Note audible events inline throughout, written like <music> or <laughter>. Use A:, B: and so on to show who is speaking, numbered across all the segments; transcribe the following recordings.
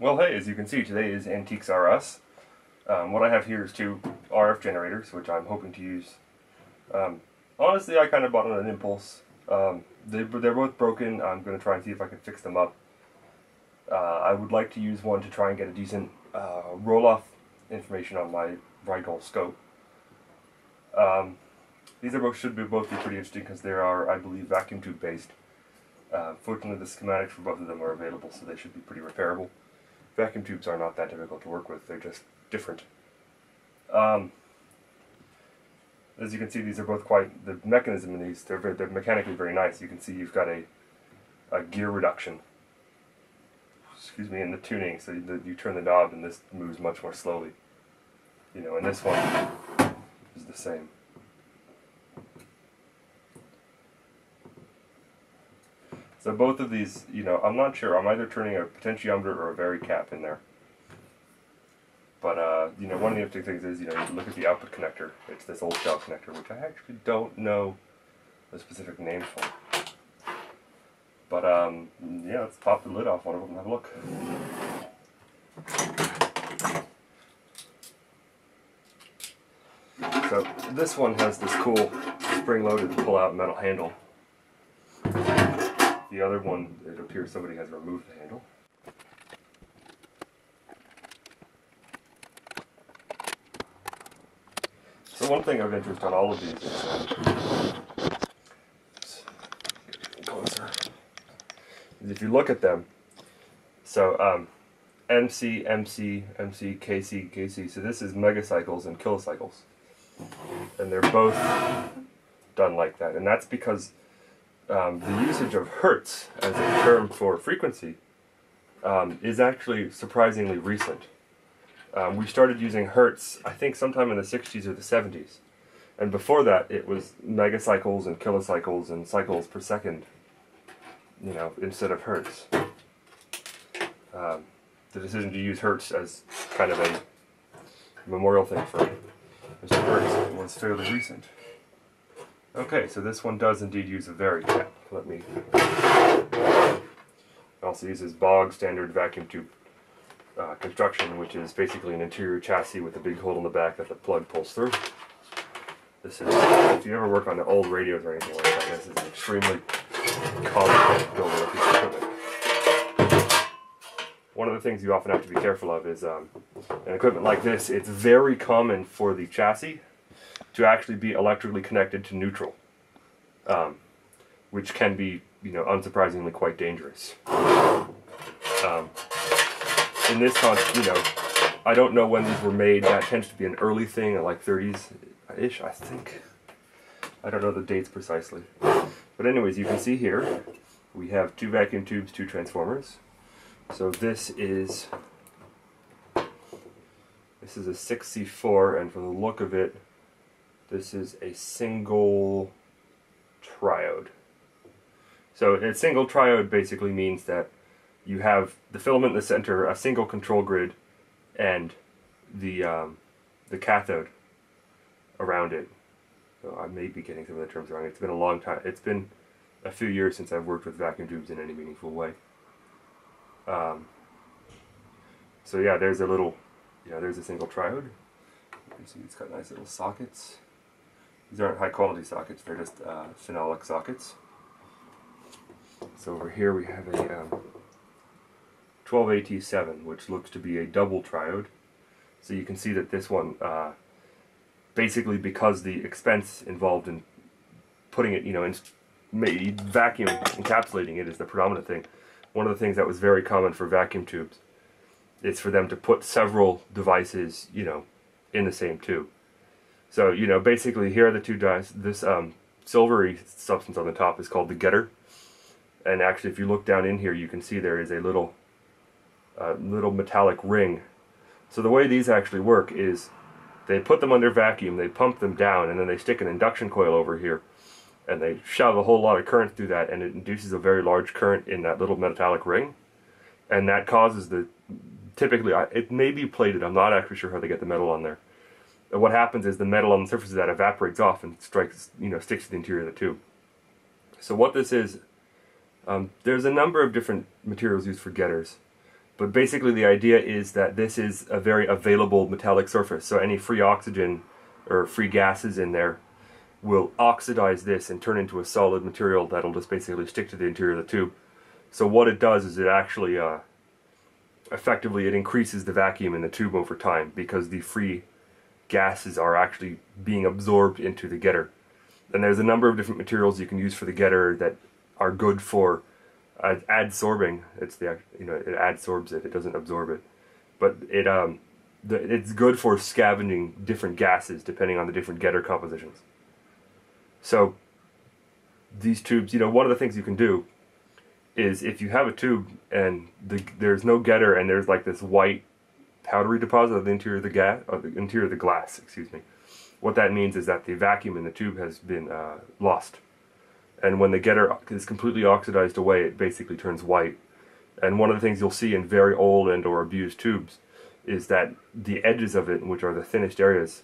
A: Well, hey, as you can see, today is Antiques R Us. Um, what I have here is two RF generators, which I'm hoping to use. Um, honestly, I kind of bought on an impulse. Um, they, they're both broken. I'm going to try and see if I can fix them up. Uh, I would like to use one to try and get a decent uh, roll-off information on my Rigol scope. Um, these are both should be both be pretty interesting because they are, I believe, vacuum tube based. Uh, fortunately, the schematics for both of them are available, so they should be pretty repairable. Vacuum tubes are not that difficult to work with; they're just different. Um, as you can see, these are both quite the mechanism in these. They're very, they're mechanically very nice. You can see you've got a a gear reduction. Excuse me, in the tuning, so you, you turn the knob and this moves much more slowly. You know, and this one is the same. So both of these, you know, I'm not sure. I'm either turning a potentiometer or a varicap in there. But, uh, you know, one of the interesting things is, you know, you look at the output connector. It's this old style connector, which I actually don't know the specific name for. But, um, yeah, let's pop the lid off one of them and have a look. So this one has this cool spring-loaded pull-out metal handle. The other one, it appears somebody has removed the handle. So one thing of interest on all of these is, um, if you look at them, so um, MC, MC, MC, KC, KC, so this is megacycles and kilocycles. And they're both done like that. And that's because um, the usage of hertz as a term for frequency um, is actually surprisingly recent. Um, we started using hertz, I think, sometime in the 60s or the 70s. And before that, it was megacycles and kilocycles and cycles per second, you know, instead of hertz. Um, the decision to use hertz as kind of a memorial thing for Mr. Hertz was fairly recent. Okay, so this one does indeed use a varicap. Let me. It also uses bog standard vacuum tube uh, construction, which is basically an interior chassis with a big hole in the back that the plug pulls through. This is, if you ever work on the old radios or anything like that, this is an extremely common building of piece of equipment. One of the things you often have to be careful of is um, an equipment like this, it's very common for the chassis to actually be electrically connected to neutral, um, which can be, you know, unsurprisingly quite dangerous. Um, in this context, you know, I don't know when these were made. That tends to be an early thing, like 30s-ish, I think. I don't know the dates precisely. But anyways, you can see here, we have two vacuum tubes, two transformers. So this is this is a 6C4, and from the look of it, this is a single triode. So a single triode basically means that you have the filament in the center, a single control grid, and the um, the cathode around it. So I may be getting some of the terms wrong. It's been a long time. It's been a few years since I've worked with vacuum tubes in any meaningful way. Um, so yeah, there's a little, yeah, there's a single triode. You can see it's got nice little sockets. These aren't high quality sockets, they're just uh, phenolic sockets. So over here we have a um, 12AT7, which looks to be a double triode. So you can see that this one, uh, basically because the expense involved in putting it, you know, in vacuum encapsulating it is the predominant thing. One of the things that was very common for vacuum tubes is for them to put several devices, you know, in the same tube. So, you know, basically here are the two dies. This um, silvery substance on the top is called the getter. And actually, if you look down in here, you can see there is a little, uh, little metallic ring. So the way these actually work is they put them under vacuum, they pump them down, and then they stick an induction coil over here. And they shove a whole lot of current through that, and it induces a very large current in that little metallic ring. And that causes the, typically, it may be plated, I'm not actually sure how they get the metal on there what happens is the metal on the surface of that evaporates off and strikes, you know, sticks to the interior of the tube. So what this is, um, there's a number of different materials used for getters. But basically the idea is that this is a very available metallic surface, so any free oxygen or free gases in there will oxidize this and turn into a solid material that'll just basically stick to the interior of the tube. So what it does is it actually, uh, effectively, it increases the vacuum in the tube over time because the free gases are actually being absorbed into the getter. And there's a number of different materials you can use for the getter that are good for uh, adsorbing. It's the you know it adsorbs it. It doesn't absorb it, but it um the, it's good for scavenging different gases depending on the different getter compositions. So these tubes, you know, one of the things you can do is if you have a tube and the, there's no getter and there's like this white powdery deposit of the interior of the gas, the interior of the glass, excuse me. What that means is that the vacuum in the tube has been uh, lost. And when the getter is completely oxidized away, it basically turns white. And one of the things you'll see in very old and or abused tubes is that the edges of it, which are the thinnest areas,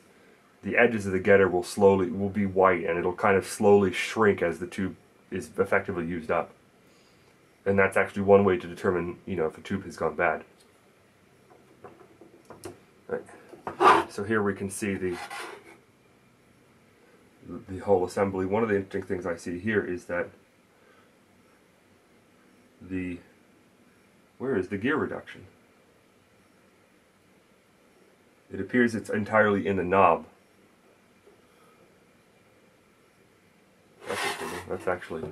A: the edges of the getter will slowly will be white and it'll kind of slowly shrink as the tube is effectively used up. And that's actually one way to determine, you know, if a tube has gone bad. Right. So here we can see the the whole assembly. One of the interesting things I see here is that the where is the gear reduction? It appears it's entirely in the knob. That's, That's actually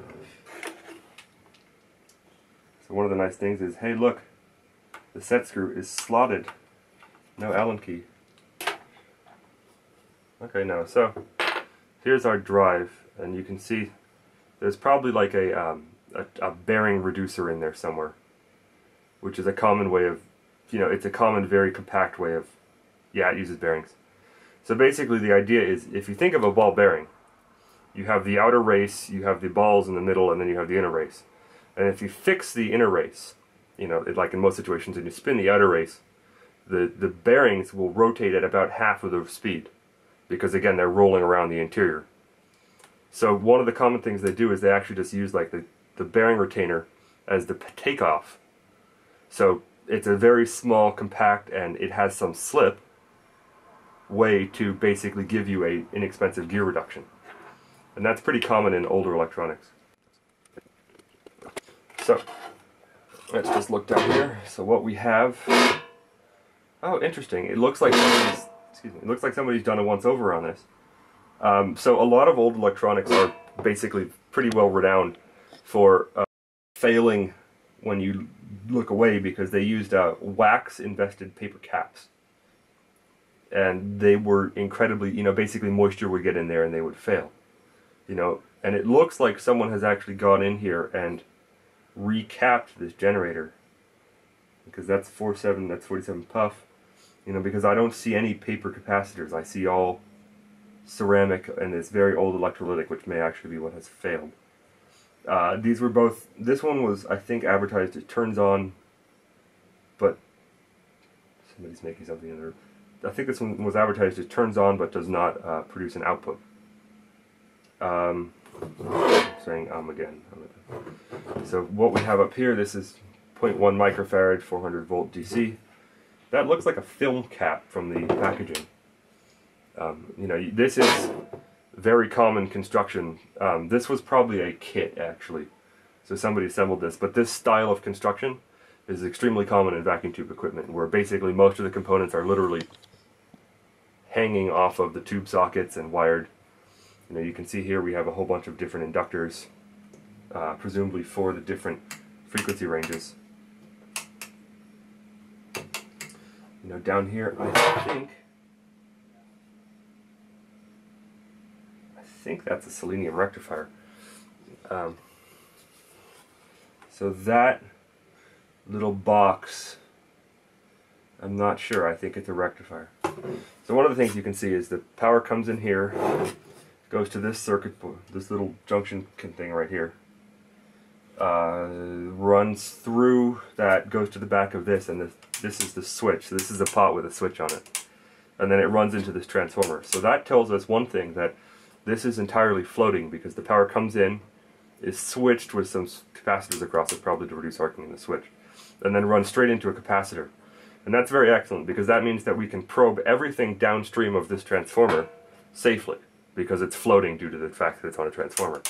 A: so one of the nice things is, hey look, the set screw is slotted. No Allen key. Okay, now, so here's our drive, and you can see there's probably like a, um, a, a, bearing reducer in there somewhere, which is a common way of, you know, it's a common, very compact way of, yeah, it uses bearings. So basically the idea is, if you think of a ball bearing, you have the outer race, you have the balls in the middle, and then you have the inner race. And if you fix the inner race, you know, like in most situations, and you spin the outer race, the, the bearings will rotate at about half of the speed because, again, they're rolling around the interior. So one of the common things they do is they actually just use like the, the bearing retainer as the takeoff. So it's a very small, compact, and it has some slip way to basically give you a inexpensive gear reduction. And that's pretty common in older electronics. So, let's just look down here. So what we have, oh, interesting. It looks like somebody's, excuse me, it looks like somebody's done a once-over on this. Um, so a lot of old electronics are basically pretty well renowned for uh, failing when you look away because they used uh, wax-invested paper caps. And they were incredibly, you know, basically moisture would get in there and they would fail. You know, and it looks like someone has actually gone in here and recapped this generator because that's 47 that's 47 puff you know because I don't see any paper capacitors I see all ceramic and this very old electrolytic which may actually be what has failed uh, these were both this one was I think advertised it turns on but somebody's making something in there I think this one was advertised it turns on but does not uh, produce an output um, saying um again. So what we have up here, this is 0.1 microfarad, 400 volt DC. That looks like a film cap from the packaging. Um, you know, this is very common construction. Um, this was probably a kit, actually. So somebody assembled this. But this style of construction is extremely common in vacuum tube equipment, where basically most of the components are literally hanging off of the tube sockets and wired you know, you can see here we have a whole bunch of different inductors, uh, presumably for the different frequency ranges. You know, down here, I think, I think that's a selenium rectifier. Um, so that little box, I'm not sure, I think it's a rectifier. So one of the things you can see is the power comes in here, goes to this circuit this little junction thing right here. Uh, runs through that, goes to the back of this, and this, this is the switch. So this is a pot with a switch on it. And then it runs into this transformer. So that tells us one thing, that this is entirely floating because the power comes in, is switched with some capacitors across it, probably to reduce arcing in the switch. and then run straight into a capacitor. And that's very excellent because that means that we can probe everything downstream of this transformer safely because it's floating due to the fact that it's on a transformer.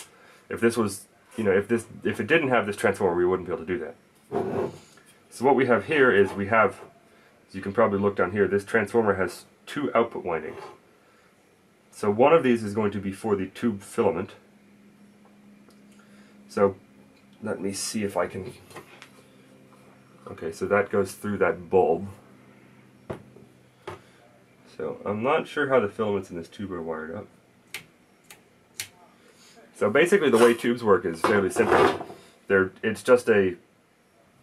A: If this was, you know, if this if it didn't have this transformer, we wouldn't be able to do that. So what we have here is we have, you can probably look down here, this transformer has two output windings. So one of these is going to be for the tube filament. So let me see if I can Okay, so that goes through that bulb. So I'm not sure how the filaments in this tube are wired up. So basically the way tubes work is fairly simple. They're, it's just a,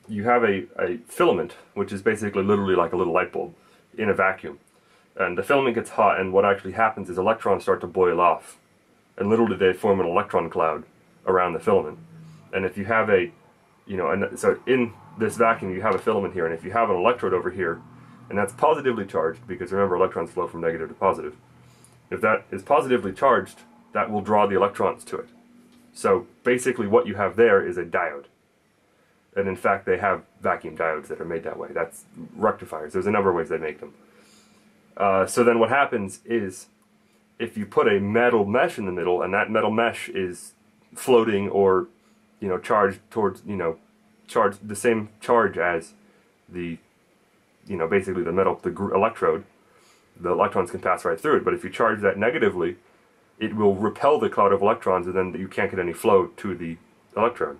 A: you have a, a filament, which is basically literally like a little light bulb, in a vacuum. And the filament gets hot and what actually happens is electrons start to boil off. And literally they form an electron cloud around the filament. And if you have a, you know, and so in this vacuum, you have a filament here, and if you have an electrode over here, and that's positively charged, because remember, electrons flow from negative to positive. If that is positively charged, that will draw the electrons to it. So basically what you have there is a diode. And in fact, they have vacuum diodes that are made that way. That's rectifiers. There's a number of ways they make them. Uh, so then what happens is, if you put a metal mesh in the middle, and that metal mesh is floating or, you know, charged towards, you know, charge the same charge as the, you know, basically the metal, the electrode, the electrons can pass right through it. But if you charge that negatively, it will repel the cloud of electrons, and then you can't get any flow to the electrode.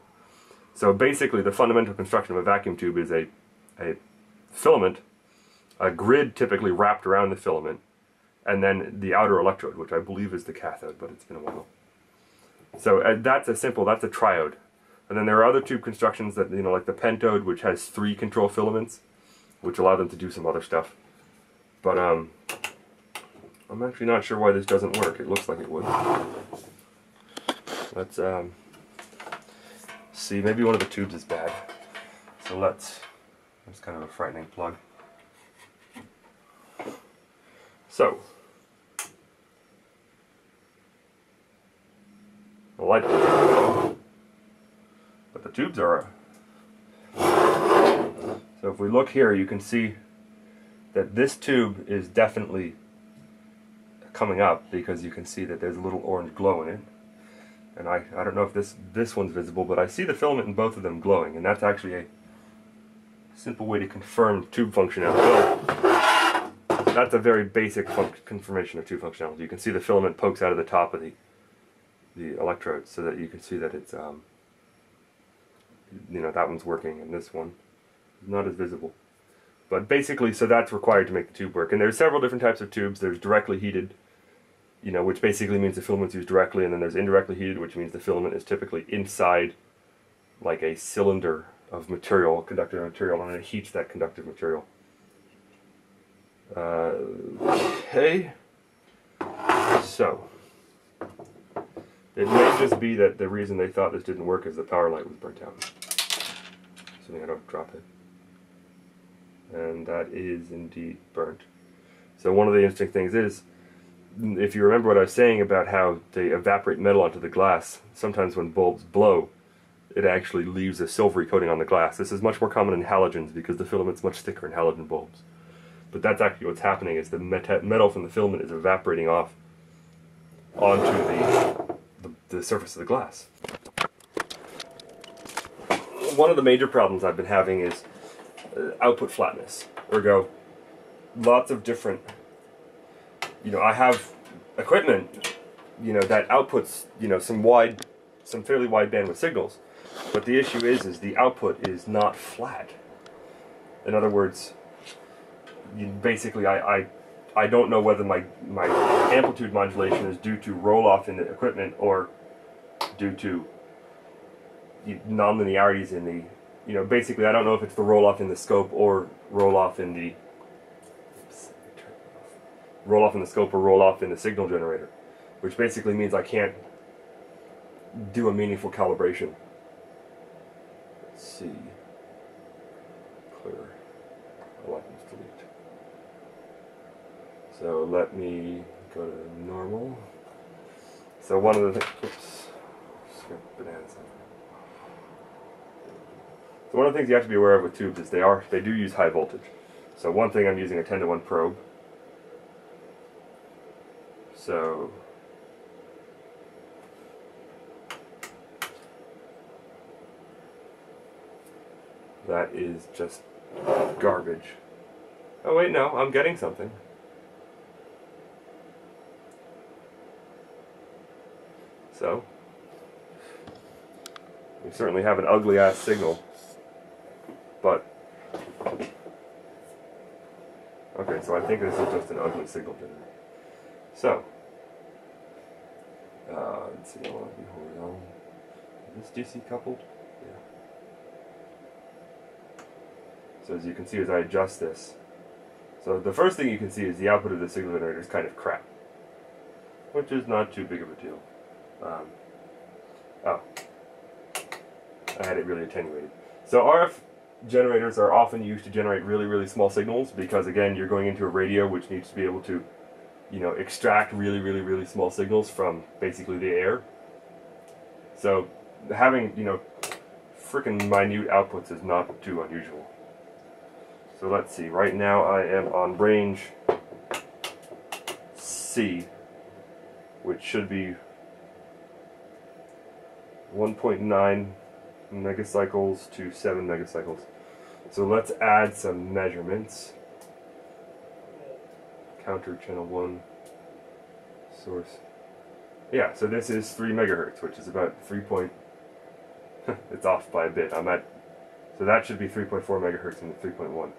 A: So basically, the fundamental construction of a vacuum tube is a, a filament, a grid typically wrapped around the filament, and then the outer electrode, which I believe is the cathode, but it's been a while. So uh, that's a simple, that's a triode. And then there are other tube constructions that, you know, like the pentode, which has three control filaments, which allow them to do some other stuff. But, um, I'm actually not sure why this doesn't work. It looks like it would. Let's, um, see. Maybe one of the tubes is bad. So let's, that's kind of a frightening plug. So, the light but the tubes are. So if we look here, you can see that this tube is definitely coming up because you can see that there's a little orange glow in it. And I, I don't know if this, this one's visible, but I see the filament in both of them glowing, and that's actually a simple way to confirm tube functionality. That's a very basic confirmation of tube functionality. You can see the filament pokes out of the top of the the electrode so that you can see that it's um, you know, that one's working and this one is not as visible. But basically, so that's required to make the tube work. And there's several different types of tubes. There's directly heated, you know, which basically means the filament's used directly, and then there's indirectly heated, which means the filament is typically inside like a cylinder of material, conductive material, and it heats that conductive material. Uh, okay. So, it may just be that the reason they thought this didn't work is the power light was burnt out assuming I don't drop it. And that is indeed burnt. So one of the interesting things is, if you remember what I was saying about how they evaporate metal onto the glass, sometimes when bulbs blow, it actually leaves a silvery coating on the glass. This is much more common in halogens because the filament's much thicker in halogen bulbs. But that's actually what's happening is the metal from the filament is evaporating off onto the, the, the surface of the glass one of the major problems I've been having is uh, output flatness. Ergo, lots of different, you know, I have equipment, you know, that outputs, you know, some wide, some fairly wide bandwidth signals. But the issue is, is the output is not flat. In other words, you, basically I, I, I don't know whether my, my amplitude modulation is due to roll off in the equipment or due to nonlinearities in the, you know, basically I don't know if it's the roll off in the scope or roll off in the, roll off in the scope or roll off in the signal generator, which basically means I can't do a meaningful calibration. Let's see. Clear. Oh, Items delete. So let me go to normal. So one of the things, oops, bananas. So one of the things you have to be aware of with tubes is they are they do use high voltage. So one thing I'm using a 10 to 1 probe. So that is just garbage. Oh wait, no, I'm getting something. So, we certainly have an ugly ass signal, but okay, so I think this is just an ugly signal generator. So, let's see, be horizontal. Is this DC coupled? Yeah. So as you can see as I adjust this, so the first thing you can see is the output of the signal generator is kind of crap, which is not too big of a deal. Um, oh, I had it really attenuated. So RF generators are often used to generate really, really small signals because again, you're going into a radio which needs to be able to, you know, extract really, really, really small signals from basically the air. So having, you know, freaking minute outputs is not too unusual. So let's see, right now I am on range C, which should be 1.9 megacycles to 7 megacycles. So let's add some measurements. Counter channel 1 source. Yeah, so this is 3 megahertz, which is about 3 point... <laughs> it's off by a bit. I'm at... So that should be 3.4 megahertz and 3.1.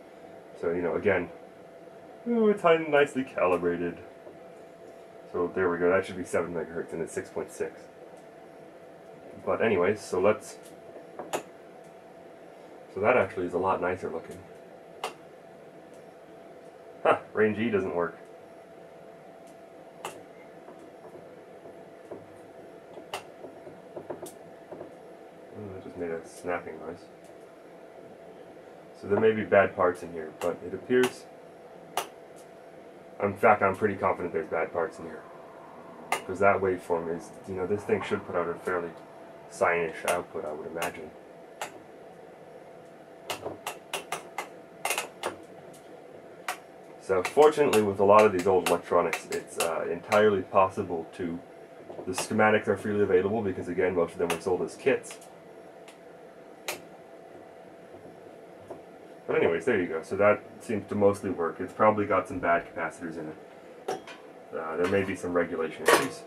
A: So, you know, again, ooh, it's nicely calibrated. So there we go, that should be 7 megahertz and it's 6.6. But anyways, so let's... So that actually is a lot nicer looking. Range E doesn't work. Oh, that just made a snapping noise. So there may be bad parts in here, but it appears... In fact, I'm pretty confident there's bad parts in here. Because that waveform is, you know, this thing should put out a fairly sine-ish output, I would imagine. So fortunately with a lot of these old electronics, it's uh, entirely possible to, the schematics are freely available because again most of them were sold as kits. But anyways, there you go. So that seems to mostly work. It's probably got some bad capacitors in it. Uh, there may be some regulation issues.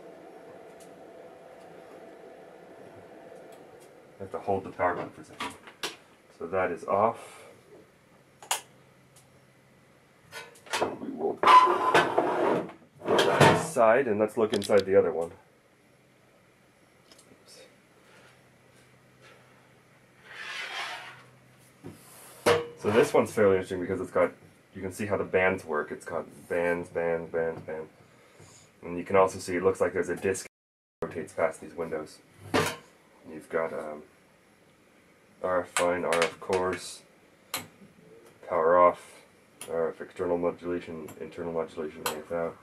A: I have to hold the power button for a second. So that is off. So we will put aside and let's look inside the other one. So this one's fairly interesting because it's got, you can see how the bands work. It's got bands, bands, bands, bands. And you can also see it looks like there's a disc that rotates past these windows. You've got um, RF fine, RF coarse, power off, RF external modulation, internal modulation, AF out.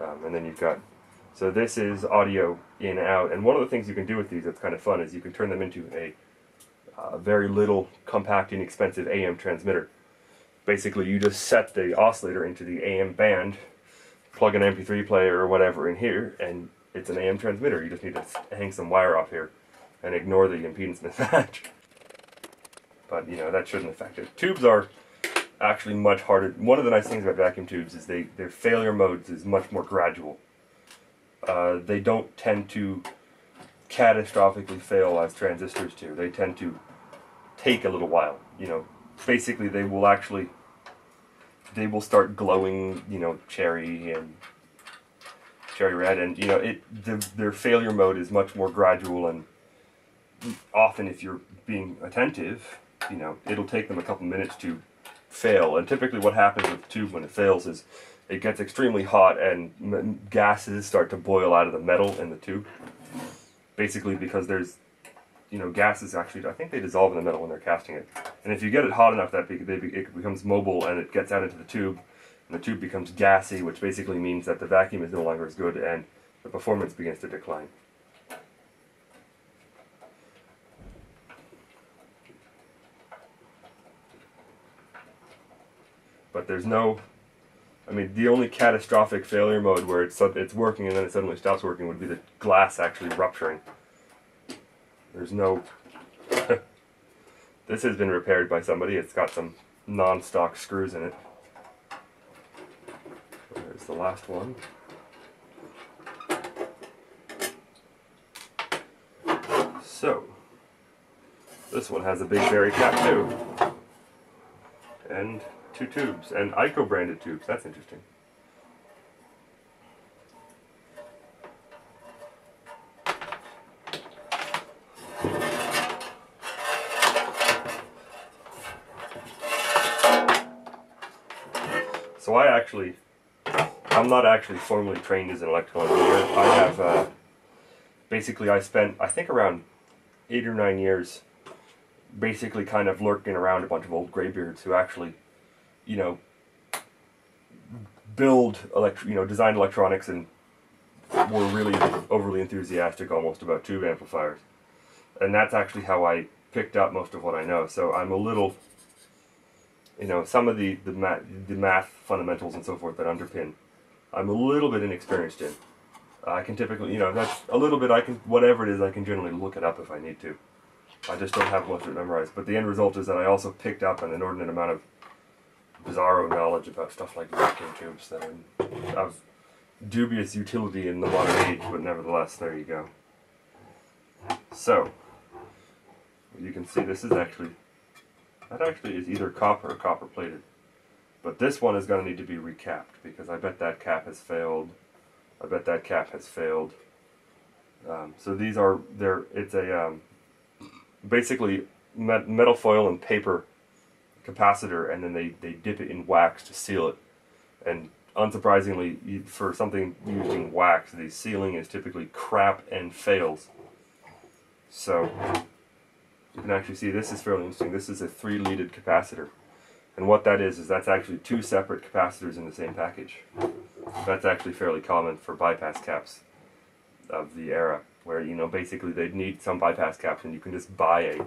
A: Um, and then you've got, so this is audio in out. And one of the things you can do with these that's kind of fun is you can turn them into a uh, very little compact inexpensive AM transmitter. Basically you just set the oscillator into the AM band, plug an MP3 player or whatever in here, and it's an AM transmitter. You just need to hang some wire off here and ignore the impedance mismatch. <laughs> But, you know, that shouldn't affect it. Tubes are actually much harder. One of the nice things about vacuum tubes is they their failure modes is much more gradual. Uh, they don't tend to catastrophically fail as transistors do. They tend to take a little while. You know, basically they will actually they will start glowing. You know, cherry and cherry red, and you know it. The, their failure mode is much more gradual and often if you're being attentive, you know, it'll take them a couple minutes to fail. And typically what happens with the tube when it fails is it gets extremely hot and gases start to boil out of the metal in the tube. Basically because there's, you know, gases actually, I think they dissolve in the metal when they're casting it. And if you get it hot enough that it becomes mobile and it gets out into the tube, and the tube becomes gassy, which basically means that the vacuum is no longer as good and the performance begins to decline. But there's no. I mean, the only catastrophic failure mode where it's it's working and then it suddenly stops working would be the glass actually rupturing. There's no. <laughs> this has been repaired by somebody. It's got some non-stock screws in it. There's the last one. So, this one has a big varicap too. And two tubes, and Eico branded tubes. That's interesting. So I actually, I'm not actually formally trained as an electrical engineer. I have, uh, basically I spent, I think around eight or nine years basically kind of lurking around a bunch of old graybeards who actually, you know, build elect, you know, design electronics and were really overly enthusiastic almost about tube amplifiers. And that's actually how I picked up most of what I know. So I'm a little, you know, some of the the math, the math fundamentals and so forth that underpin, I'm a little bit inexperienced in. I can typically, you know, that's a little bit. I can whatever it is, I can generally look it up if I need to. I just don't have most of it memorized. But the end result is that I also picked up an inordinate amount of bizarro knowledge about stuff like vacuum tubes that are of dubious utility in the modern age, but nevertheless, there you go. So, you can see this is actually, that actually is either copper or copper plated. But this one is going to need to be recapped because I bet that cap has failed. I bet that cap has failed. Um, so these are, there. it's a, um, basically met, metal foil and paper capacitor, and then they, they dip it in wax to seal it. And unsurprisingly, for something using wax, the sealing is typically crap and fails. So you can actually see this is fairly interesting. This is a three leaded capacitor. And what that is, is that's actually two separate capacitors in the same package. That's actually fairly common for bypass caps of the era, where you know basically they'd need some bypass caps, and you can just buy a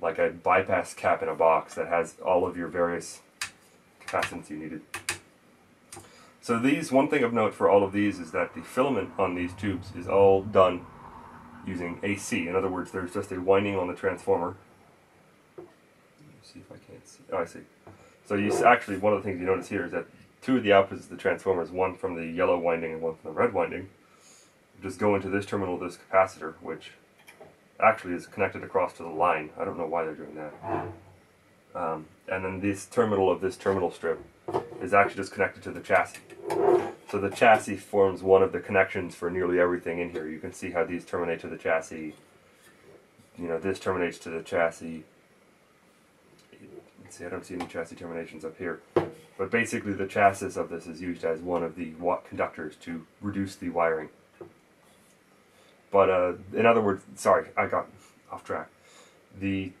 A: like a bypass cap in a box that has all of your various capacitance you needed. So these, one thing of note for all of these is that the filament on these tubes is all done using AC. In other words, there's just a winding on the transformer. See if I can't see. Oh, I see. So you actually, one of the things you notice here is that two of the outputs of the transformers, one from the yellow winding and one from the red winding, just go into this terminal of this capacitor, which actually is connected across to the line. I don't know why they're doing that. Um, and then this terminal of this terminal strip is actually just connected to the chassis. So the chassis forms one of the connections for nearly everything in here. You can see how these terminate to the chassis. You know, this terminates to the chassis. Let's see, I don't see any chassis terminations up here. But basically, the chassis of this is used as one of the conductors to reduce the wiring. But uh, in other words, sorry, I got off track. The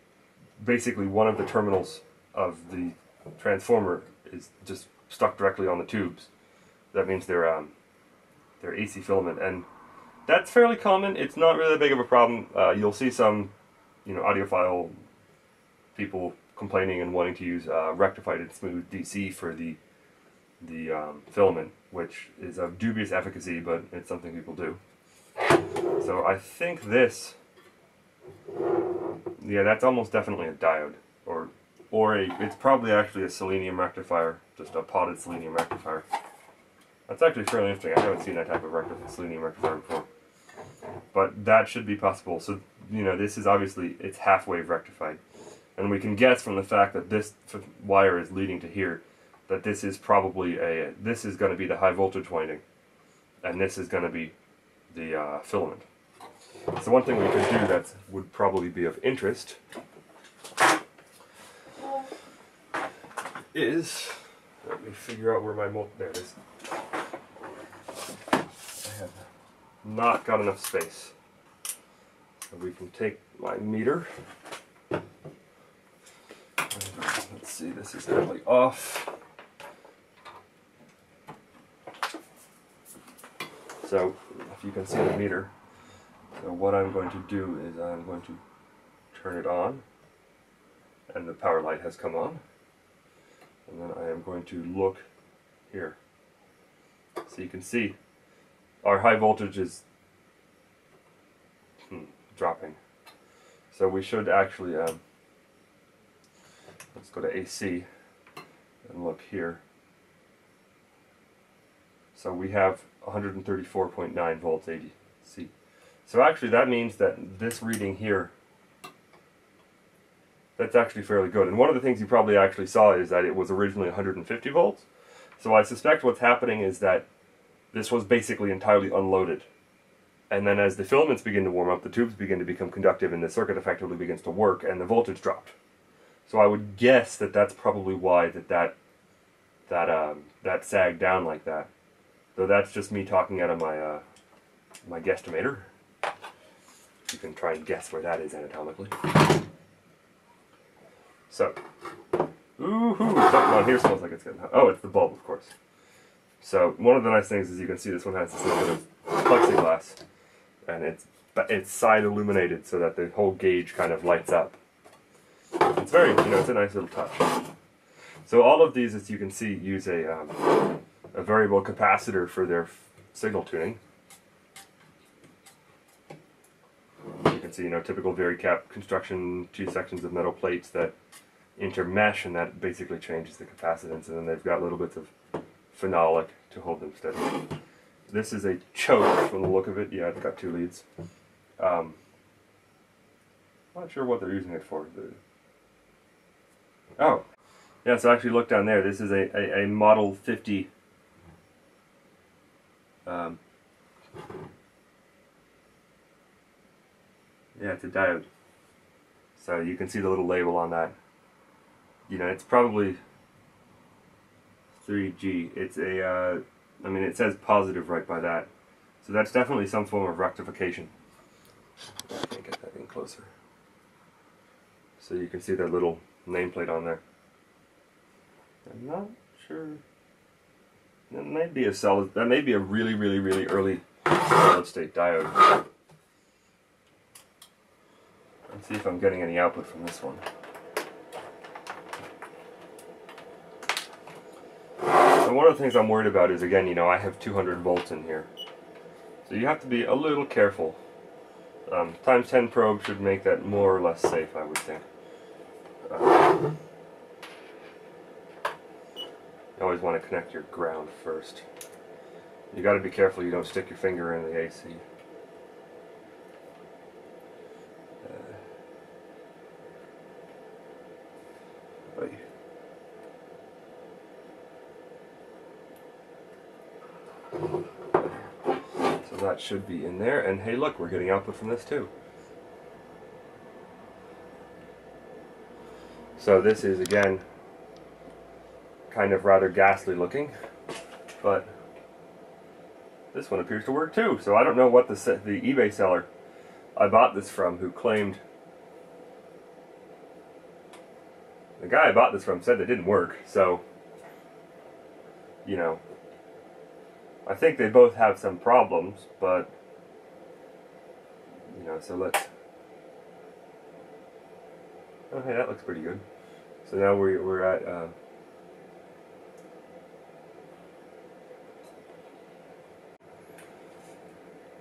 A: basically one of the terminals of the transformer is just stuck directly on the tubes. That means they're um, they're AC filament, and that's fairly common. It's not really that big of a problem. Uh, you'll see some, you know, audiophile people complaining and wanting to use uh, rectified and smooth DC for the the um, filament, which is of dubious efficacy, but it's something people do. So I think this, yeah, that's almost definitely a diode, or or a, it's probably actually a selenium rectifier, just a potted selenium rectifier. That's actually fairly interesting. I haven't seen that type of rectif- selenium rectifier before, but that should be possible. So you know, this is obviously it's half wave rectified, and we can guess from the fact that this wire is leading to here, that this is probably a this is going to be the high voltage winding, and this is going to be the uh, filament. So one thing we could do that would probably be of interest is let me figure out where my mul- there it is. I have not got enough space. So we can take my meter. Let's see, this is definitely off. So you can see the meter, so what I'm going to do is I'm going to turn it on, and the power light has come on. And then I am going to look here. So you can see our high voltage is hmm, dropping. So we should actually, um, let's go to AC and look here. So we have 134.9 volts AC. So actually that means that this reading here, that's actually fairly good. And one of the things you probably actually saw is that it was originally 150 volts. So I suspect what's happening is that this was basically entirely unloaded. And then as the filaments begin to warm up, the tubes begin to become conductive and the circuit effectively begins to work and the voltage dropped. So I would guess that that's probably why that that that um, that sagged down like that. Though that's just me talking out of my uh, my guesstimator. You can try and guess where that is anatomically. So, ooh, something on here smells like it's getting hot. Oh, it's the bulb, of course. So one of the nice things is you can see this one has this little bit of plexiglass, and it's it's side illuminated so that the whole gauge kind of lights up. It's very, you know, it's a nice little touch. So all of these, as you can see, use a um, a variable capacitor for their signal tuning. You can see, you know, typical VariCap construction, two sections of metal plates that intermesh, and that basically changes the capacitance. And then they've got little bits of phenolic to hold them steady. This is a choke from the look of it. Yeah, it's got two leads. Um, not sure what they're using it for. Oh, yeah, so actually look down there. This is a, a, a Model 50 um, yeah, it's a diode. So you can see the little label on that. You know, it's probably 3G. It's a, uh, I mean, it says positive right by that. So that's definitely some form of rectification. I can get that in closer. So you can see that little nameplate on there. I'm not sure. That may be a solid, that may be a really, really, really early solid state diode. Let's see if I'm getting any output from this one. So one of the things I'm worried about is, again, you know, I have 200 volts in here. So you have to be a little careful. Um, times 10 probe should make that more or less safe, I would think. Uh, you always want to connect your ground first. You got to be careful you don't stick your finger in the AC. Uh, so that should be in there, and hey look, we're getting output from this too. So this is again kind of rather ghastly looking, but this one appears to work too. So I don't know what the, the eBay seller I bought this from who claimed the guy I bought this from said it didn't work. So, you know, I think they both have some problems, but, you know, so let's, oh hey, that looks pretty good. So now we're, we're at, uh,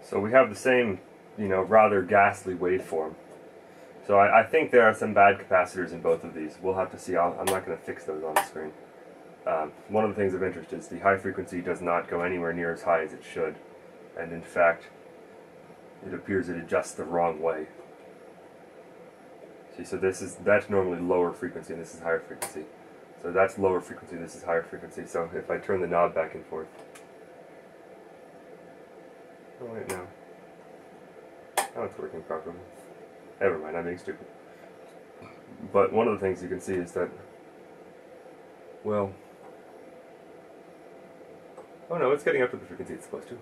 A: So we have the same, you know, rather ghastly waveform. So I, I, think there are some bad capacitors in both of these. We'll have to see. i am not going to fix those on the screen. Um, one of the things of interest is the high frequency does not go anywhere near as high as it should. And in fact, it appears it adjusts the wrong way. See, so this is, that's normally lower frequency and this is higher frequency. So that's lower frequency, this is higher frequency. So if I turn the knob back and forth, Oh wait, no. Now it's working properly. Never mind, I'm being stupid. But one of the things you can see is that, well, oh no, it's getting up to the frequency it's supposed to.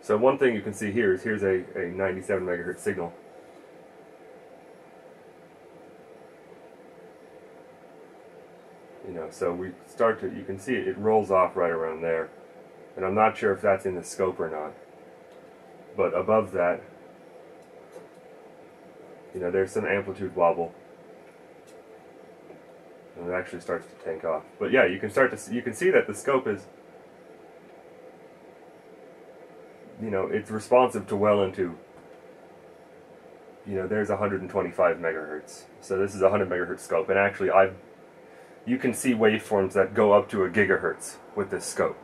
A: So one thing you can see here is here's a, a 97 megahertz signal. You know, so we start to, you can see it, it rolls off right around there and I'm not sure if that's in the scope or not. But above that, you know, there's some amplitude wobble. and it actually starts to tank off. But yeah, you can start to see, you can see that the scope is you know it's responsive to well into you know there's 125 megahertz. So this is a 100 megahertz scope, and actually I've you can see waveforms that go up to a gigahertz with this scope.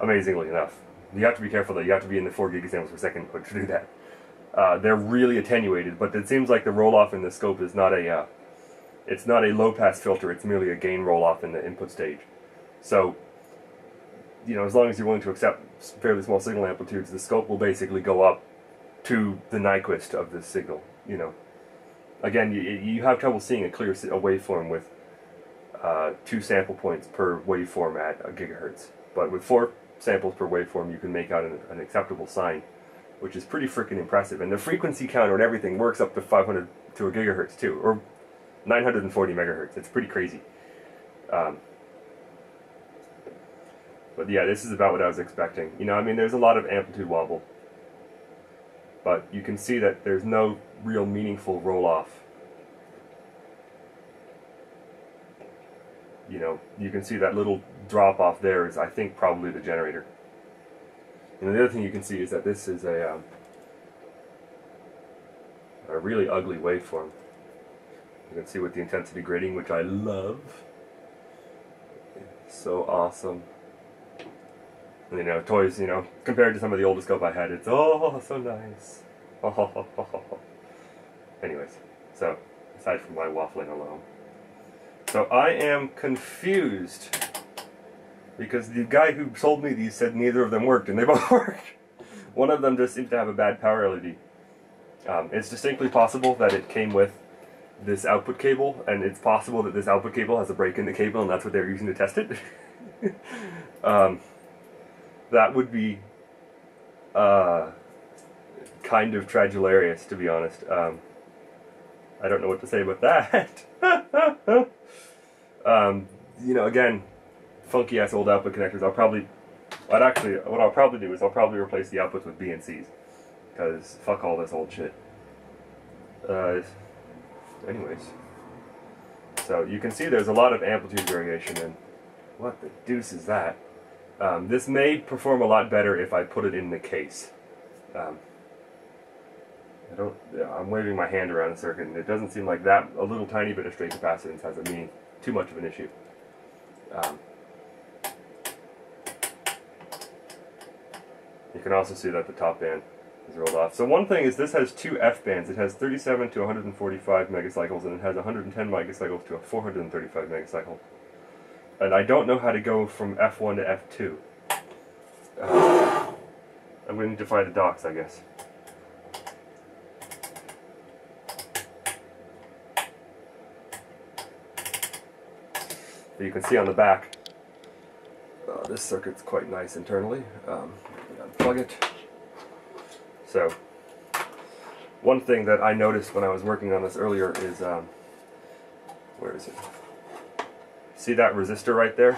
A: Amazingly enough, you have to be careful though. You have to be in the 4 gig samples per second to do that. Uh, they're really attenuated, but it seems like the roll off in the scope is not a uh, it's not a low pass filter. It's merely a gain roll off in the input stage. So you know, as long as you're willing to accept fairly small signal amplitudes, the scope will basically go up to the Nyquist of the signal. You know, again, you, you have trouble seeing a clear a waveform with uh, two sample points per waveform at a gigahertz. But with four samples per waveform, you can make out an, an acceptable sine, which is pretty freaking impressive. And the frequency counter and everything works up to 500 to a gigahertz too, or 940 megahertz. It's pretty crazy. Um, but yeah, this is about what I was expecting. You know, I mean, there's a lot of amplitude wobble. But you can see that there's no real meaningful roll-off. You know, you can see that little drop-off there is, I think, probably the generator. And the other thing you can see is that this is a, um, a really ugly waveform. You can see with the intensity grading, which I love. So awesome you know, toys, you know, compared to some of the older scope I had, it's oh so nice. <laughs> Anyways, so aside from my waffling alone, so I am confused because the guy who sold me these said neither of them worked, and they <laughs> both work. One of them just seems to have a bad power LED. Um, it's distinctly possible that it came with this output cable, and it's possible that this output cable has a break in the cable, and that's what they're using to test it. <laughs> um, that would be uh, kind of tragilarious, to be honest. Um, I don't know what to say about that. <laughs> um, you know, again, funky ass old output connectors. I'll probably, I'd actually, what I'll probably do is I'll probably replace the outputs with BNCs, because fuck all this old shit. Uh, anyways, so you can see there's a lot of amplitude variation, and what the deuce is that? Um, this may perform a lot better if I put it in the case. Um, I don't, I'm waving my hand around the circuit and it doesn't seem like that, a little tiny bit of stray capacitance has a mean too much of an issue. Um, you can also see that the top band is rolled off. So one thing is this has two F bands. It has 37 to 145 megacycles and it has 110 megacycles to a 435 megacycle and I don't know how to go from F1 to F2. Uh, <sighs> I'm going to need to find the docs, I guess. But you can see on the back, uh, this circuit's quite nice internally. Um, unplug it. So, one thing that I noticed when I was working on this earlier is, um, where is it? See that resistor right there?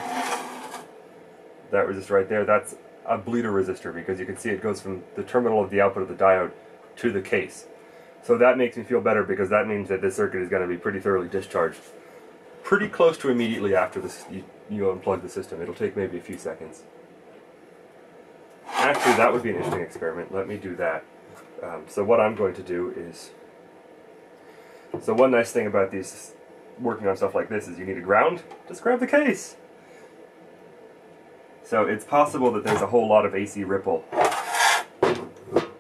A: That resistor right there, that's a bleeder resistor because you can see it goes from the terminal of the output of the diode to the case. So that makes me feel better because that means that this circuit is going to be pretty thoroughly discharged pretty close to immediately after this you, you unplug the system. It'll take maybe a few seconds. Actually, that would be an interesting experiment. Let me do that. Um, so what I'm going to do is... So one nice thing about these working on stuff like this is you need a ground, just grab the case. So it's possible that there's a whole lot of AC ripple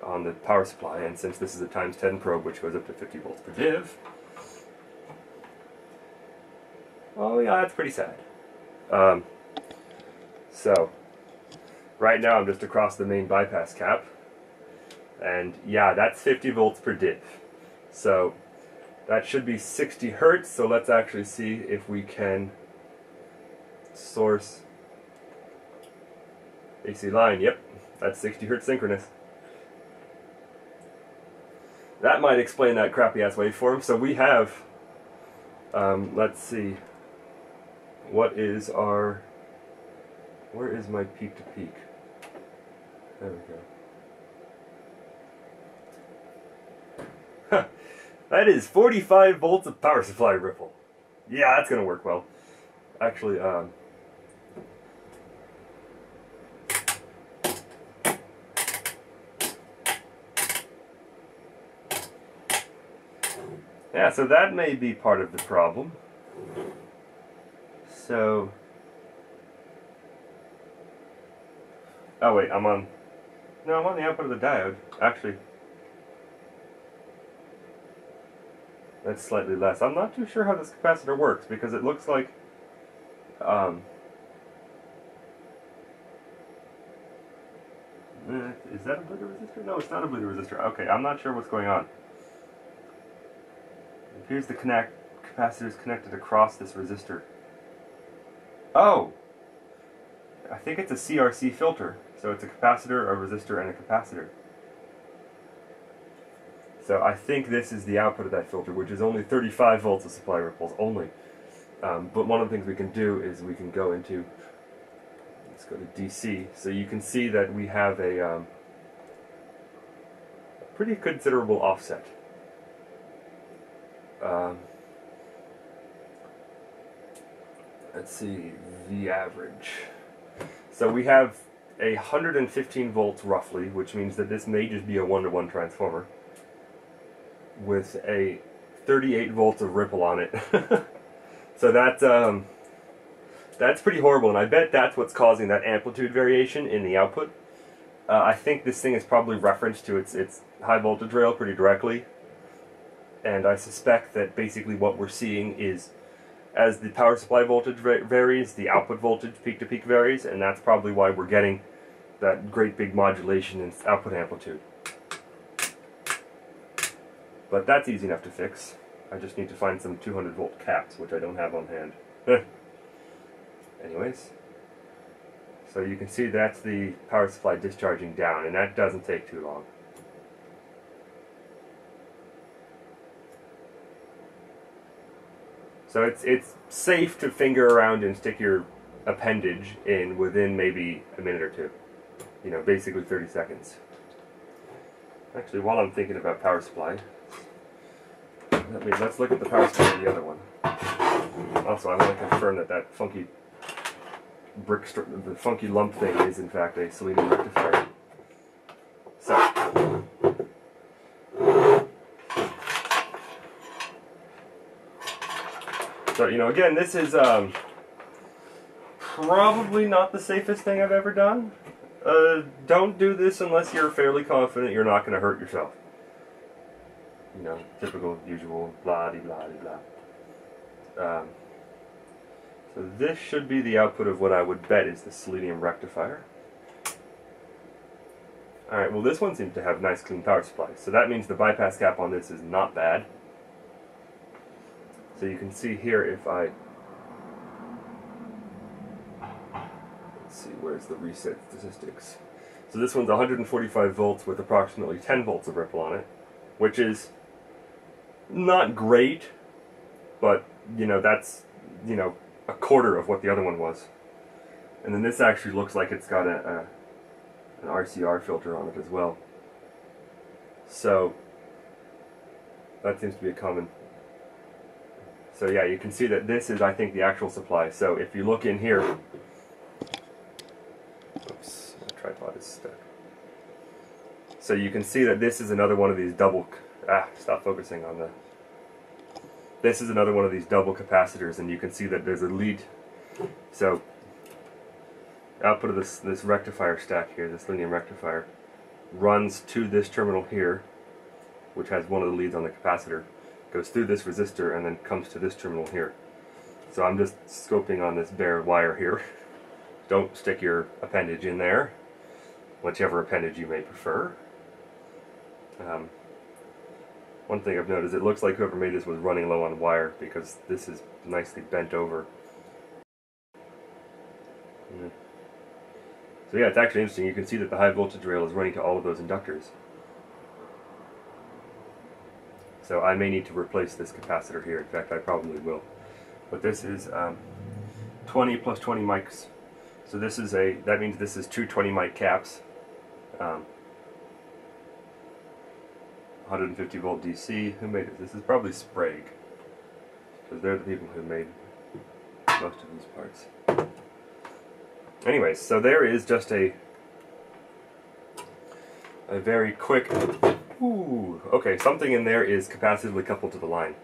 A: on the power supply, and since this is a times 10 probe which goes up to 50 volts per div, oh yeah, that's pretty sad. Um, so, right now I'm just across the main bypass cap, and yeah, that's 50 volts per div. So, that should be 60 hertz, so let's actually see if we can source AC line. Yep, that's 60 hertz synchronous. That might explain that crappy ass waveform. So we have, um, let's see, what is our, where is my peak to peak? There we go. That is 45 volts of power supply ripple. Yeah, that's going to work well. actually, um, yeah, so that may be part of the problem. So, oh wait, I'm on, no, I'm on the output of the diode, actually. That's slightly less. I'm not too sure how this capacitor works because it looks like um, eh, is that a bleeder resistor? No, it's not a bleeder resistor. Okay, I'm not sure what's going on. It appears the connect capacitor is connected across this resistor. Oh! I think it's a CRC filter. So it's a capacitor, a resistor, and a capacitor. So I think this is the output of that filter, which is only 35 volts of supply ripples only. Um, but one of the things we can do is we can go into, let's go to DC. So you can see that we have a, um, pretty considerable offset. Um, let's see, the average. So we have a 115 volts roughly, which means that this may just be a one-to-one -one transformer with a 38 volts of ripple on it. <laughs> so that, um, that's pretty horrible, and I bet that's what's causing that amplitude variation in the output. Uh, I think this thing is probably referenced to its, its high voltage rail pretty directly, and I suspect that basically what we're seeing is as the power supply voltage varies, the output voltage peak to peak varies, and that's probably why we're getting that great big modulation in output amplitude. But that's easy enough to fix. I just need to find some 200 volt caps, which I don't have on hand. <laughs> Anyways, so you can see that's the power supply discharging down, and that doesn't take too long. So it's it's safe to finger around and stick your appendage in within maybe a minute or two. You know, basically 30 seconds. Actually, while I'm thinking about power supply, let me, let's look at the power supply of the other one. Also, I want to confirm that that funky brick, the funky lump thing is in fact a selenium rectifier. So, so you know, again, this is um, probably not the safest thing I've ever done. Uh, don't do this unless you're fairly confident you're not going to hurt yourself you know, typical, usual, blah de blah de blah. Um, so this should be the output of what I would bet is the selenium rectifier. Alright, well this one seems to have nice clean power supply, so that means the bypass cap on this is not bad. So you can see here if I... Let's see, where's the reset statistics? So this one's 145 volts with approximately 10 volts of ripple on it, which is not great, but you know that's you know a quarter of what the other one was. And then this actually looks like it's got a, a an RCR filter on it as well. So that seems to be a common. So yeah, you can see that this is I think the actual supply. So if you look in here, oops, my tripod is stuck. So you can see that this is another one of these double ah, stop focusing on the, this is another one of these double capacitors and you can see that there's a lead, so output of this, this rectifier stack here, this linear rectifier, runs to this terminal here, which has one of the leads on the capacitor, goes through this resistor and then comes to this terminal here. So I'm just scoping on this bare wire here. <laughs> Don't stick your appendage in there, whichever appendage you may prefer. Um, one thing I've noticed, it looks like whoever made this was running low on wire because this is nicely bent over. Mm. So yeah, it's actually interesting. You can see that the high voltage rail is running to all of those inductors. So I may need to replace this capacitor here. In fact, I probably will. But this is um, 20 plus 20 mics. So this is a, that means this is two 20 mic caps. Um, 150 volt DC. Who made it? This is probably Sprague. Because they're the people who made most of these parts. Anyways, so there is just a a very quick. Ooh, okay, something in there is capacitively coupled to the line.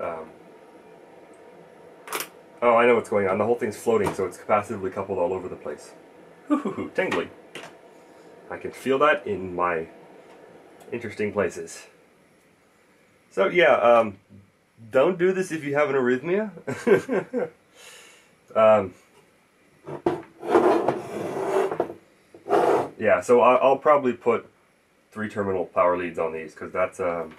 A: Um, oh, I know what's going on. The whole thing's floating, so it's capacitively coupled all over the place. Hoo tingly. I can feel that in my interesting places. So yeah, um, don't do this if you have an arrhythmia. <laughs> um, yeah, so I'll probably put three terminal power leads on these because that's um,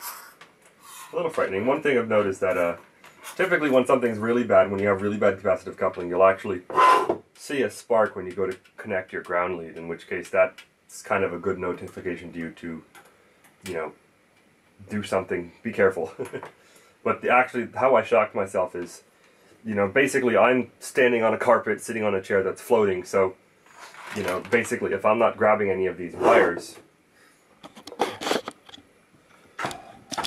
A: a little frightening. One thing I've noticed that uh, typically when something's really bad, when you have really bad capacitive coupling, you'll actually see a spark when you go to connect your ground lead, in which case that's kind of a good notification to you to, you know, do something, be careful. <laughs> but the, actually, how I shocked myself is, you know, basically I'm standing on a carpet, sitting on a chair that's floating, so, you know, basically if I'm not grabbing any of these wires,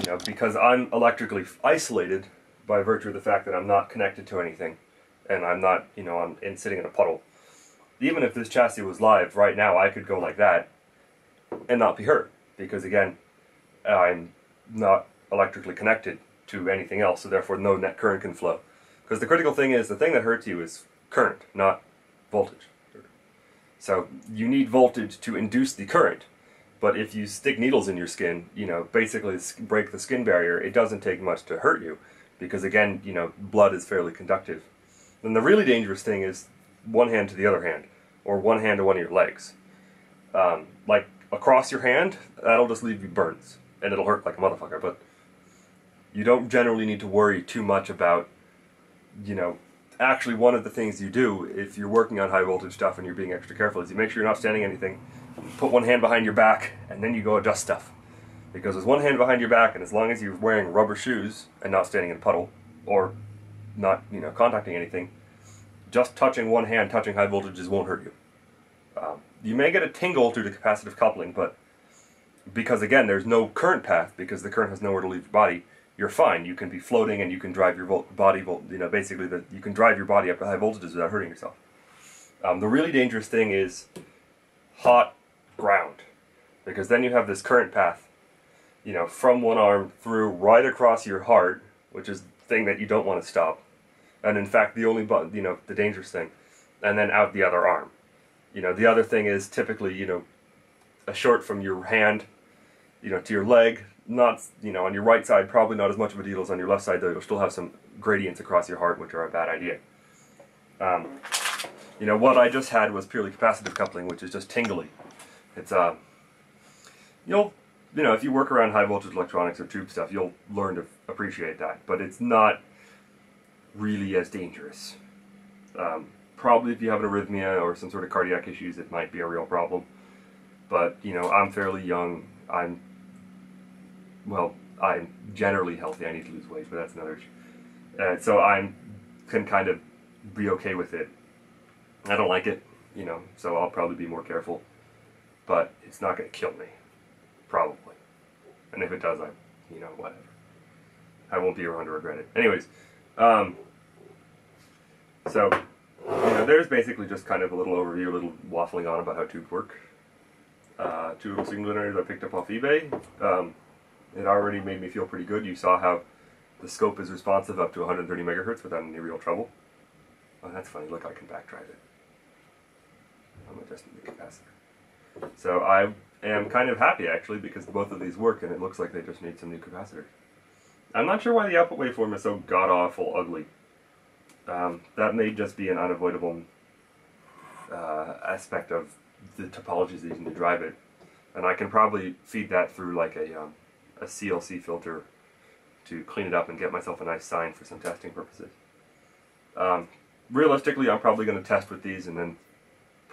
A: you know, because I'm electrically isolated by virtue of the fact that I'm not connected to anything, and I'm not, you know, I'm in, sitting in a puddle. Even if this chassis was live right now, I could go like that and not be hurt, because again, I'm not electrically connected to anything else, so therefore no net current can flow. Because the critical thing is, the thing that hurts you is current, not voltage. So you need voltage to induce the current, but if you stick needles in your skin, you know, basically break the skin barrier, it doesn't take much to hurt you, because again, you know, blood is fairly conductive. Then the really dangerous thing is one hand to the other hand, or one hand to one of your legs. Um, like across your hand, that'll just leave you burns and it'll hurt like a motherfucker, but you don't generally need to worry too much about, you know, actually one of the things you do if you're working on high voltage stuff and you're being extra careful is you make sure you're not standing anything, put one hand behind your back, and then you go adjust stuff. Because with one hand behind your back, and as long as you're wearing rubber shoes and not standing in a puddle, or not, you know, contacting anything, just touching one hand, touching high voltages won't hurt you. Um, you may get a tingle due to capacitive coupling, but because again, there's no current path because the current has nowhere to leave your body. You're fine. You can be floating and you can drive your body, you know, basically that you can drive your body up to high voltages without hurting yourself. Um, the really dangerous thing is hot ground because then you have this current path, you know, from one arm through right across your heart, which is the thing that you don't want to stop, and in fact the only, you know, the dangerous thing, and then out the other arm. You know, the other thing is typically, you know, a short from your hand you know, to your leg, not, you know, on your right side, probably not as much of a deal as on your left side, though you'll still have some gradients across your heart, which are a bad idea. Um, you know, what I just had was purely capacitive coupling, which is just tingly. It's, uh, you'll, you know, if you work around high voltage electronics or tube stuff, you'll learn to appreciate that, but it's not really as dangerous. Um, probably if you have an arrhythmia or some sort of cardiac issues, it might be a real problem. But, you know, I'm fairly young. I'm well, I'm generally healthy. I need to lose weight, but that's another issue. So I can kind of be okay with it. I don't like it, you know, so I'll probably be more careful. But it's not going to kill me, probably. And if it does, I, you know, whatever. I won't be around to regret it. Anyways, um, so you know, there's basically just kind of a little overview, a little waffling on about how tubes work. Uh, two signal generators I picked up off eBay. Um, it already made me feel pretty good. You saw how the scope is responsive up to 130 megahertz without any real trouble. Oh, that's funny. Look, I can backdrive it. I'm adjusting the capacitor. So I am kind of happy actually because both of these work and it looks like they just need some new capacitors. I'm not sure why the output waveform is so god-awful ugly. Um, that may just be an unavoidable uh, aspect of the topologies using to drive it. And I can probably feed that through like a um, a CLC filter to clean it up and get myself a nice sine for some testing purposes. Um, realistically, I'm probably going to test with these and then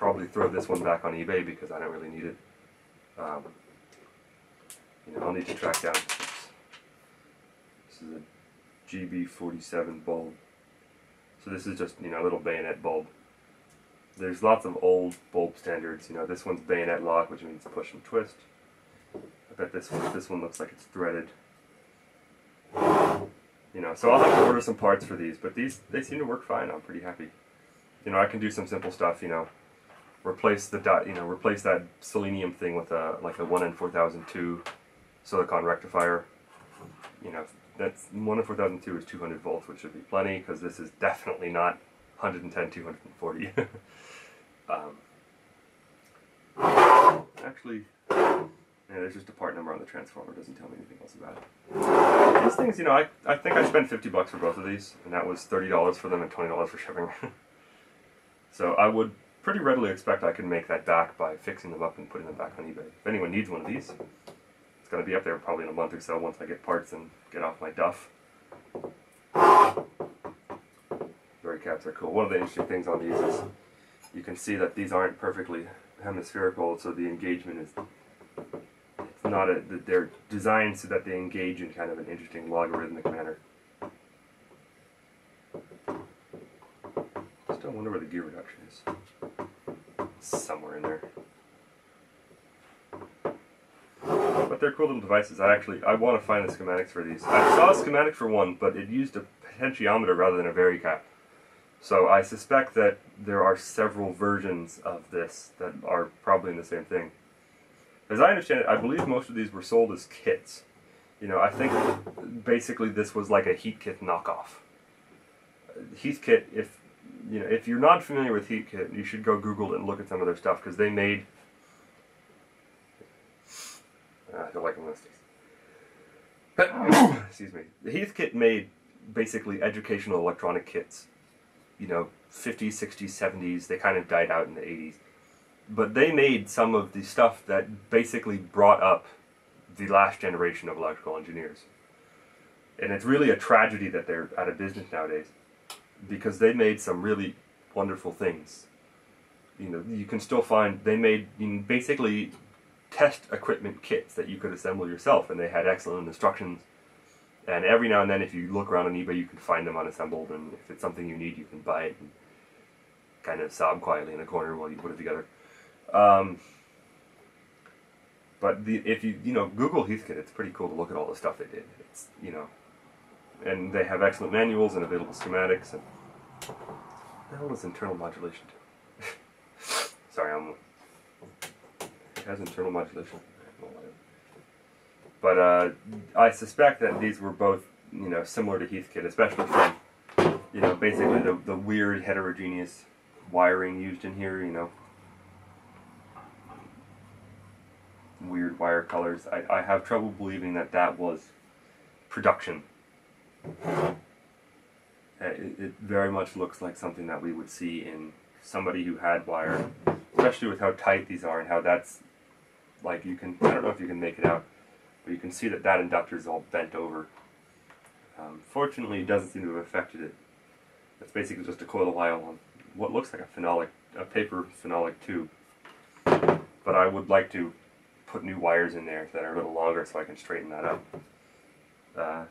A: probably throw this one back on eBay because I don't really need it. Um, you know, I'll need to track down. This is a GB47 bulb. So this is just, you know, a little bayonet bulb. There's lots of old bulb standards. You know, this one's bayonet lock, which means push and twist. I bet this one, this one looks like it's threaded. You know, so I'll have to order some parts for these, but these they seem to work fine. I'm pretty happy. You know, I can do some simple stuff. You know, replace the dot. You know, replace that selenium thing with a like a one N four thousand two silicon rectifier. You know, that's one N four thousand two is two hundred volts, which should be plenty because this is definitely not 110 240. <laughs> um, actually, yeah, there's just a part number on the transformer. Doesn't tell me anything else about it. These things, you know, I, I think I spent 50 bucks for both of these, and that was $30 for them and $20 for shipping. <laughs> so I would pretty readily expect I can make that back by fixing them up and putting them back on eBay. If anyone needs one of these, it's going to be up there probably in a month or so once I get parts and get off my duff. Varicaps are cool. One of the interesting things on these is you can see that these aren't perfectly hemispherical, so the engagement is it's not a they're designed so that they engage in kind of an interesting logarithmic manner. Still wonder where the gear reduction is. Somewhere in there. But they're cool little devices. I actually I want to find the schematics for these. I saw a schematic for one, but it used a potentiometer rather than a varicap. So I suspect that there are several versions of this that are probably in the same thing. As I understand it, I believe most of these were sold as kits. You know, I think basically this was like a Heathkit knockoff. Heathkit, if you know, if you're not familiar with Heathkit, you should go Google it and look at some of their stuff because they made. Uh, I don't like this. <coughs> Excuse me. The Heathkit made basically educational electronic kits you know, 50s, 60s, 70s. They kind of died out in the 80s. But they made some of the stuff that basically brought up the last generation of electrical engineers. And it's really a tragedy that they're out of business nowadays because they made some really wonderful things. You know, you can still find, they made you know, basically test equipment kits that you could assemble yourself, and they had excellent instructions and every now and then, if you look around on eBay, you can find them unassembled, and if it's something you need, you can buy it and kind of sob quietly in a corner while you put it together. Um, but the, if you you know Google Heathkit, it's pretty cool to look at all the stuff they did. It's you know, and they have excellent manuals and available schematics. And the hell does internal modulation do? <laughs> Sorry, I'm. It has internal modulation. But uh, I suspect that these were both, you know, similar to Heathkit, especially from, you know, basically the, the weird heterogeneous wiring used in here, you know. Weird wire colors. I, I have trouble believing that that was production. Uh, it, it very much looks like something that we would see in somebody who had wire, especially with how tight these are and how that's, like you can, I don't know if you can make it out but you can see that that inductor is all bent over. Um, fortunately, it doesn't seem to have affected it. It's basically just a coil of wire on what looks like a phenolic, a paper phenolic tube. But I would like to put new wires in there that are a little longer so I can straighten that up. Uh,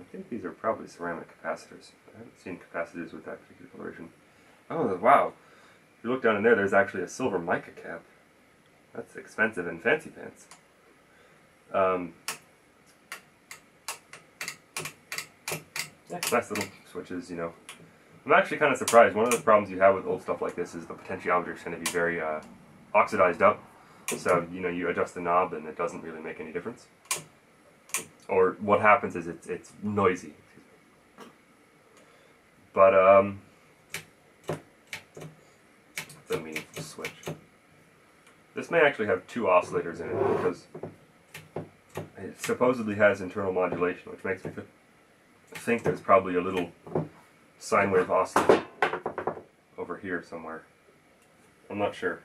A: I think these are probably ceramic capacitors. I haven't seen capacitors with that particular coloration. Oh, wow. If you look down in there, there's actually a silver mica cap. That's expensive and fancy pants. Um, yeah, nice little switches, you know. I'm actually kind of surprised. One of the problems you have with old stuff like this is the potentiometer is going to be very uh, oxidized up. So, you know, you adjust the knob and it doesn't really make any difference. Or what happens is it's, it's noisy. But, um, meaningful switch. This may actually have two oscillators in it because it supposedly has internal modulation, which makes me think there's probably a little sine wave oscillator over here somewhere. I'm not sure.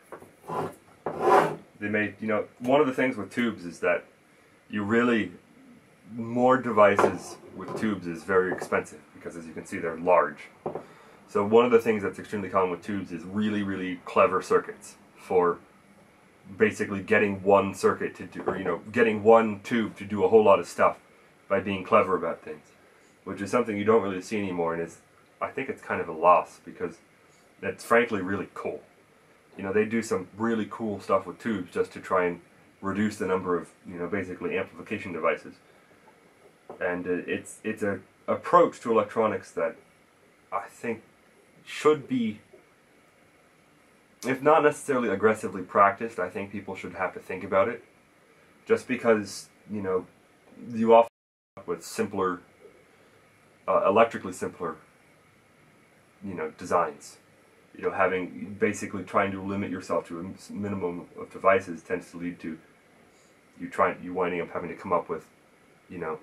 A: They made, you know, one of the things with tubes is that you really, more devices with tubes is very expensive because as you can see they're large. So one of the things that's extremely common with tubes is really, really clever circuits for basically getting one circuit to do, or you know, getting one tube to do a whole lot of stuff by being clever about things, which is something you don't really see anymore, and is I think it's kind of a loss because it's frankly really cool. You know, they do some really cool stuff with tubes just to try and reduce the number of you know basically amplification devices. And it's it's a approach to electronics that I think should be, if not necessarily aggressively practiced, I think people should have to think about it. Just because you know you often with simpler, uh, electrically simpler, you know, designs. You know, having basically trying to limit yourself to a minimum of devices tends to lead to you trying you winding up having to come up with, you know,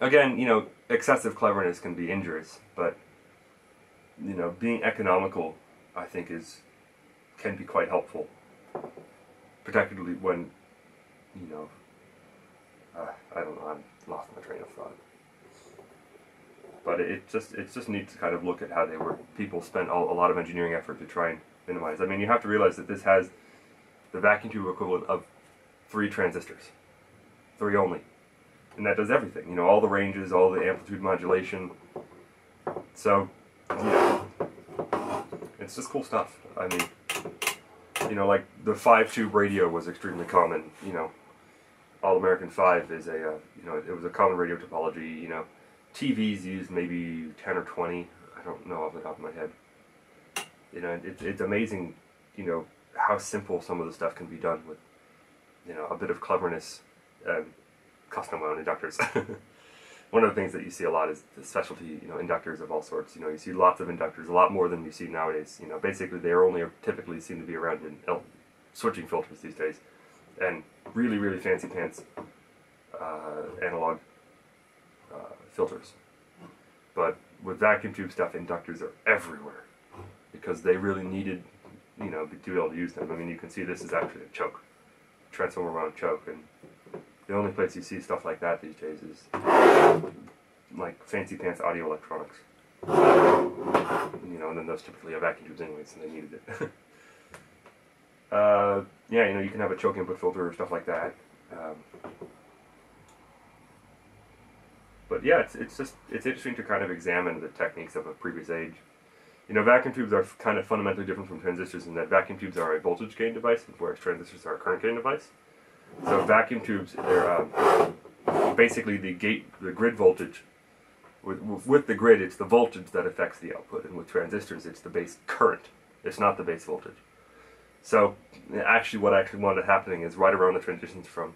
A: again, you know, excessive cleverness can be injurious, but you know, being economical, I think, is can be quite helpful, particularly when, you know, uh, I don't know, I'm lost in my train of thought. But it just it's just neat to kind of look at how they were people spent all, a lot of engineering effort to try and minimize. I mean, you have to realize that this has the vacuum tube equivalent of three transistors, three only and that does everything. You know, all the ranges, all the amplitude modulation. So, yeah, it's just cool stuff. I mean, you know, like the five tube radio was extremely common. You know, All American Five is a uh, you know it was a common radio topology. You know, TVs used maybe ten or twenty. I don't know off the top of my head. You know, it's it's amazing. You know how simple some of the stuff can be done with you know a bit of cleverness. Um, custom wound inductors. <laughs> One of the things that you see a lot is the specialty, you know, inductors of all sorts. You know, you see lots of inductors, a lot more than you see nowadays. You know, basically they're only typically seem to be around in L switching filters these days, and really, really fancy pants uh, analog uh, filters. But with vacuum tube stuff, inductors are everywhere because they really needed, you know, to be able to use them. I mean, you can see this is actually a choke, transformer wound choke, and the only place you see stuff like that these days is like fancy pants audio electronics. You know, and then those typically have vacuum tubes anyways, and they needed it. <laughs> uh, yeah, you know, you can have a choke input filter or stuff like that. Um, but yeah, it's, it's just it's interesting to kind of examine the techniques of a previous age. You know, vacuum tubes are kind of fundamentally different from transistors in that vacuum tubes are a voltage gain device, whereas transistors are a current gain device. So vacuum tubes, they're um, basically the gate, the grid voltage. With, with the grid, it's the voltage that affects the output, and with transistors, it's the base current. It's not the base voltage. So actually, what actually wanted happening is right around the transitions from,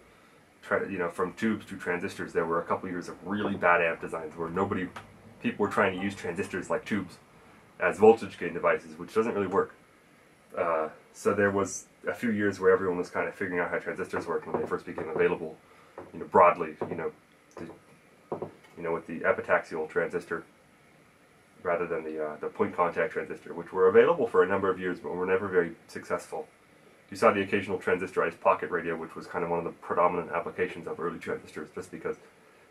A: you know, from tubes to transistors, there were a couple years of really bad amp designs where nobody, people were trying to use transistors like tubes as voltage gain devices, which doesn't really work. Uh, so there was a few years where everyone was kind of figuring out how transistors work when they first became available, you know, broadly, you know, the, you know, with the epitaxial transistor rather than the uh, the point contact transistor, which were available for a number of years, but were never very successful. You saw the occasional transistorized pocket radio, which was kind of one of the predominant applications of early transistors, just because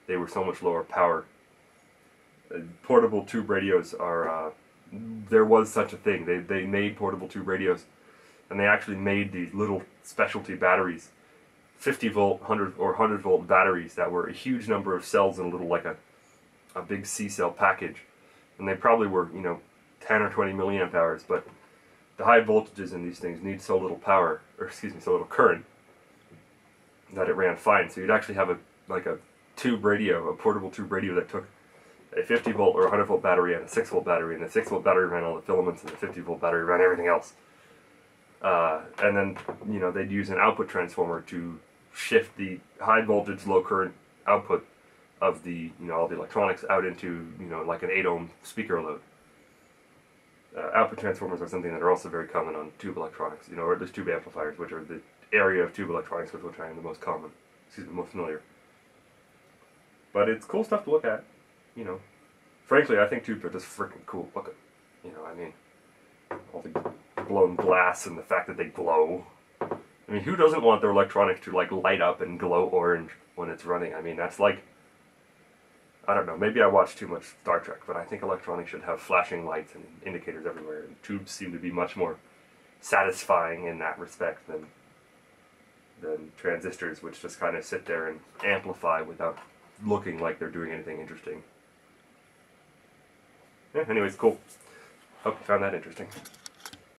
A: they were so much lower power. Uh, portable tube radios are. Uh, there was such a thing. They they made portable tube radios and they actually made these little specialty batteries 50 volt 100 or 100 volt batteries that were a huge number of cells in a little like a, a big C cell package. And they probably were you know 10 or 20 milliamp hours but the high voltages in these things need so little power or excuse me so little current that it ran fine. So you'd actually have a like a tube radio a portable tube radio that took a 50 volt or 100 volt battery and a 6 volt battery and the 6 volt battery ran all the filaments and the 50 volt battery ran everything else uh, and then, you know, they'd use an output transformer to shift the high voltage, low current output of the, you know, all the electronics out into, you know, like an 8 ohm speaker load. Uh, output transformers are something that are also very common on tube electronics, you know, or at least tube amplifiers, which are the area of tube electronics with which I am the most common, excuse me, most familiar. But it's cool stuff to look at, you know. Frankly, I think tubes are just freaking cool. Look at, you know, I mean, all the blown glass and the fact that they glow. I mean, who doesn't want their electronics to like light up and glow orange when it's running? I mean, that's like I don't know. Maybe I watch too much Star Trek, but I think electronics should have flashing lights and indicators everywhere. And tubes seem to be much more satisfying in that respect than than transistors, which just kind of sit there and amplify without looking like they're doing anything interesting. Yeah, anyways, cool. Hope you found that interesting.